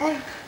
Hey.